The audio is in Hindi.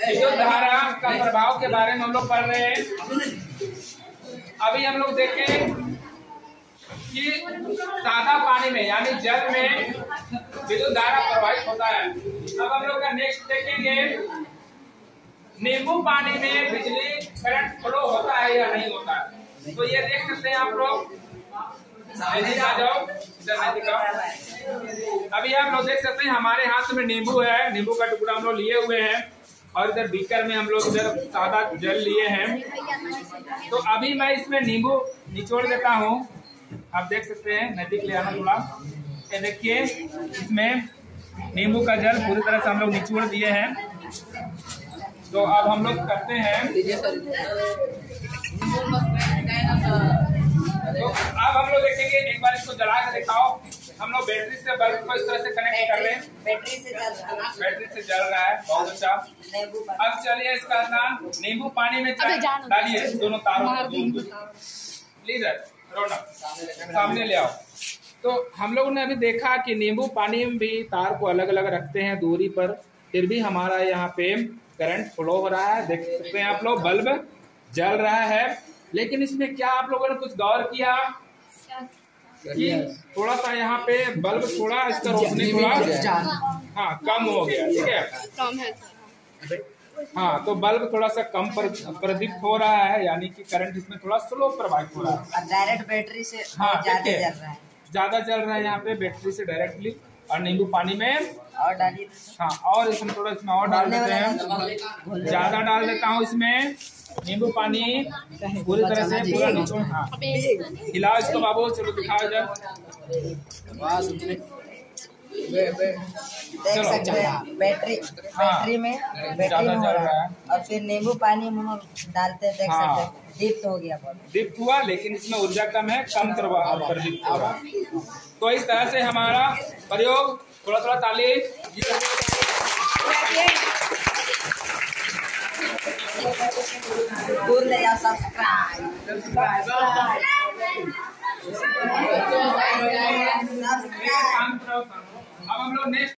विद्युत धारा का प्रभाव के बारे में हम लोग पढ़ रहे हैं। अभी हम लोग देखें कि सादा पानी में यानी जल में विद्युत धारा प्रवाहित होता है। अब हम लोग का नेक्स्ट देखेंगे नींबू पानी में बिजली करंट फ्लो होता है या नहीं होता है। तो ये देख सकते हैं आप लोग। आ जाओ आओ अभी आप लोग देख सकते हैं, हमारे हाथ में नींबू है। नींबू का टुकड़ा हम लोग लिए हुए हैं और इधर बीकर में हम लोग इधर सादा जल लिए हैं। तो अभी मैं इसमें नींबू निचोड़ देता हूँ। आप देख सकते हैं नज़दीक ले आना थोड़ा। ये देखिए, इसमें नींबू का जल पूरी तरह से हम लोग निचोड़ दिए हैं। तो अब हम लोग करते हैं। तो अब हम लोग देखेंगे, एक बार इसको जला के दिखाओ। हम लोग बैटरी से बल्ब को इस तरह से कनेक्ट कर रहे हैं। बैटरी से चल रहा है। बैटरी से जल रहा है बहुत अच्छा। अब चलिए इसका नाम नींबू पानी में डालिए दोनों तारों को प्लीज़ रौनक सामने ले आओ। तो हम लोगों ने अभी देखा कि नींबू पानी में भी तार को अलग अलग रखते हैं दूरी पर फिर भी हमारा यहाँ पे करंट फ्लो हो रहा है। देख सकते हैं आप लोग बल्ब जल रहा है। लेकिन इसमें क्या आप लोगों ने कुछ गौर किया? कि थोड़ा सा यहाँ पे बल्ब थोड़ा इसका रोशनी थोड़ा हाँ कम हो गया ठीक है? कम है। हाँ तो बल्ब थोड़ा सा कम प्रदीप्त हो रहा है यानी कि करंट इसमें थोड़ा स्लो प्रभावित हो रहा है। डायरेक्ट बैटरी से हाँ, ज़्यादा ठीक चल रहा है। ज़्यादा चल रहा है यहाँ पे बैटरी से डायरेक्टली और नींबू पानी में और डालिए हाँ और इसमें थोड़ा इसमें और डाल देते हैं। ज़्यादा डाल देता हूँ इसमें। नींबू पानी पूरी तरह से पूरा निचोड़ हाँ। खिलाओ इसको बाबू चलो दिखाओ इधर। देख सकते हैं बैटरी हाँ। बैटरी में बैटरी में हो रहा है। और फिर नींबू पानी में डालते हैं देख हाँ। सकते हैं। दीप्त हो गया दीप्त हुआ लेकिन इसमें ऊर्जा कम है कम प्रभाव प्रदीप्त हो रहा तो इस तरह से हमारा प्रयोग थोड़ा थोड़ा ताली सब्सक्राइब cabrones